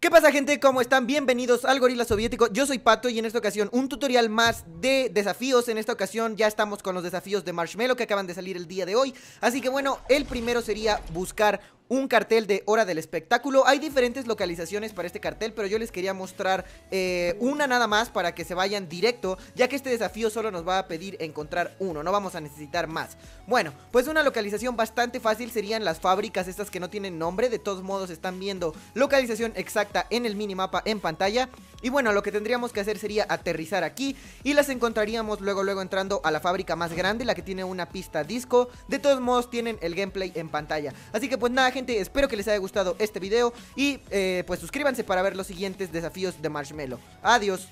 ¿Qué pasa gente? ¿Cómo están? Bienvenidos al Gorila Soviético, yo soy Pato y en esta ocasión un tutorial más de desafíos En esta ocasión ya estamos con los desafíos de Marshmallow que acaban de salir el día de hoy Así que bueno, el primero sería buscar un cartel de hora del espectáculo Hay diferentes localizaciones para este cartel, pero yo les quería mostrar eh, una nada más para que se vayan directo Ya que este desafío solo nos va a pedir encontrar uno, no vamos a necesitar más Bueno, pues una localización bastante fácil serían las fábricas estas que no tienen nombre De todos modos están viendo localización exacta en el minimapa en pantalla. Y bueno, lo que tendríamos que hacer sería aterrizar aquí y las encontraríamos luego luego entrando a la fábrica más grande, la que tiene una pista disco. De todos modos tienen el gameplay en pantalla. Así que pues nada gente, espero que les haya gustado este video y eh, pues suscríbanse para ver los siguientes desafíos de Marshmallow. Adiós.